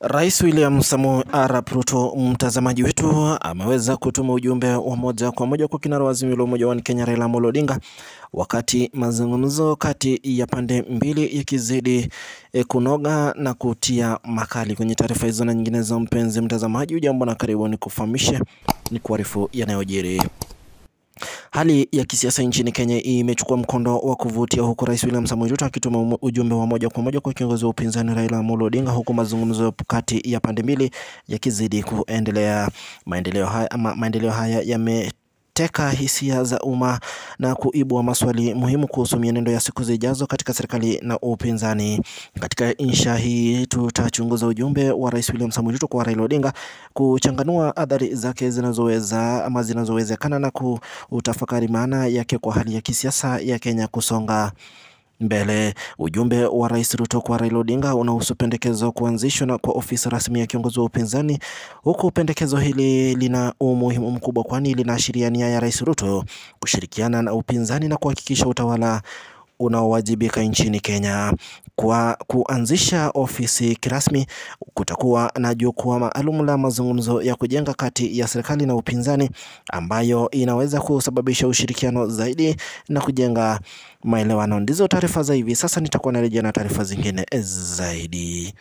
Rais William Samoei Arap Ruto, mtazamaji wetu, ameweza kutuma ujumbe wa moja kwa moja kwa kinara wa Azimio la Umoja wa Kenya Raila Amolo Odinga, wakati mazungumzo kati ya pande mbili yakizidi e, kunoga na kutia makali. Kwenye taarifa hizo na nyinginezo, mpenzi mtazamaji, ujambo na karibu, ni kufahamishe ni kuarifu yanayojiri. Hali ya kisiasa nchini Kenya imechukua mkondo wa kuvutia huku Rais William Samoei Ruto akituma ujumbe wa moja kwa moja kwa kiongozi wa upinzani Raila Amolo Odinga, huku mazungumzo kati ya pande mbili yakizidi kuendelea. Maendeleo haya, ma, maendeleo haya yame teka hisia za umma na kuibua maswali muhimu kuhusu mienendo ya siku zijazo katika serikali na upinzani. Katika insha hii tutachunguza ujumbe wa Rais William Samoei Ruto kwa Raila Odinga, kuchanganua athari zake zinazoweza ama zinazowezekana na kutafakari maana yake kwa hali ya kisiasa ya Kenya kusonga mbele. Ujumbe wa Rais Ruto kwa Raila Odinga unahusu pendekezo kuanzishwa kwa ofisi rasmi ya kiongozi wa upinzani, huku pendekezo hili lina umuhimu mkubwa, kwani linaashiria nia ya Rais Ruto kushirikiana na upinzani na kuhakikisha utawala unaowajibika nchini Kenya. Kwa kuanzisha ofisi kirasmi, kutakuwa na jukwaa maalum la mazungumzo ya kujenga kati ya serikali na upinzani, ambayo inaweza kusababisha ushirikiano zaidi na kujenga maelewano. Ndizo taarifa za hivi sasa, nitakuwa narejea na taarifa zingine zaidi.